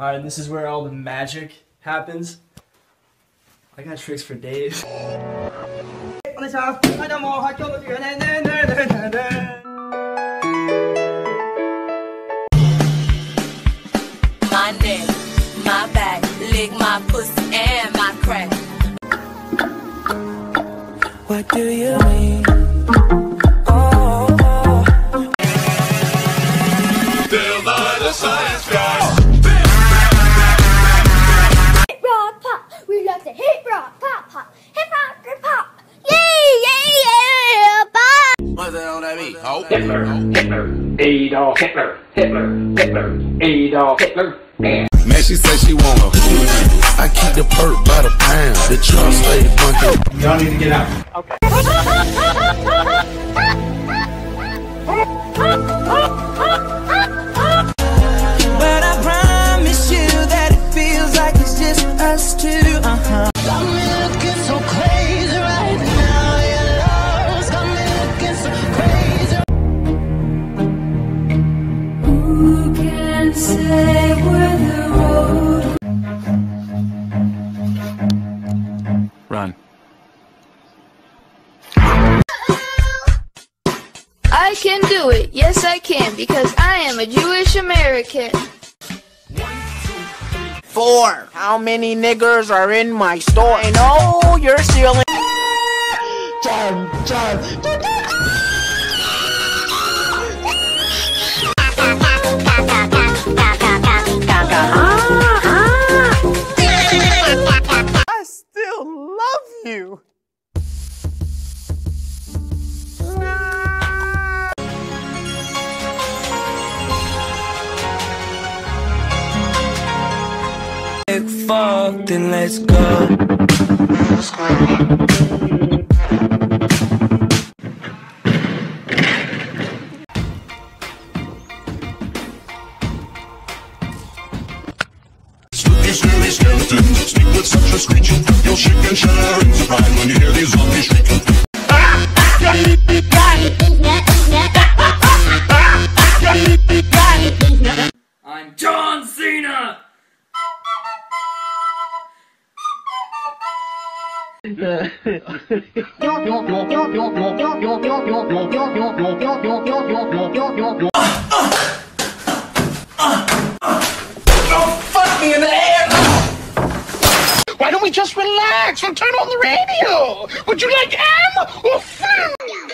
Alright, this is where all the magic happens. I got tricks for days. my neck, my back, lick my pussy and my crack. What do you mean? Hitler, Hitler, Adolf Hitler, Hitler, Hitler, Adolf Hitler. Man, she say she want a I keep the perk by the pound. The trunk stay funky. Y'all need to get out. Run. I can do it. Yes, I can because I am a Jewish American. Four. How many niggers are in my store? I know you're stealing. I Fuck, then let's go. Scary skeletons sneak with such a screeching. You'll shake and shudder in surprise when you hear these zombies shrieking. Why don't we just relax and turn on the radio? Would you like M or Flu?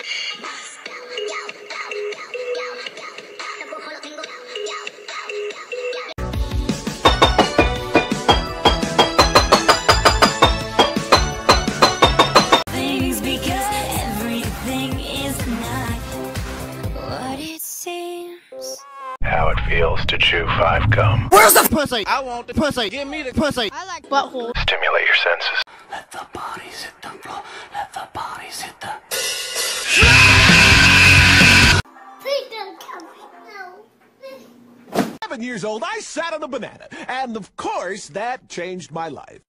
Feels to chew five gum. Where's the pussy? I want the pussy. Give me the pussy. I like butthole. Stimulate your senses. Let the bodies hit the floor. Let the bodies hit the. Please don't come. No. Seven years old, I sat on a banana, and of course, that changed my life.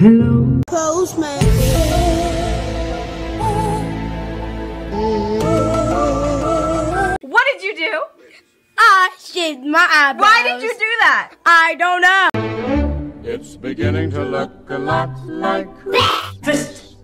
Postman. What did you do? I shaved my eyebrows. Why did you do that? I don't know. It's beginning to look a lot like Fist.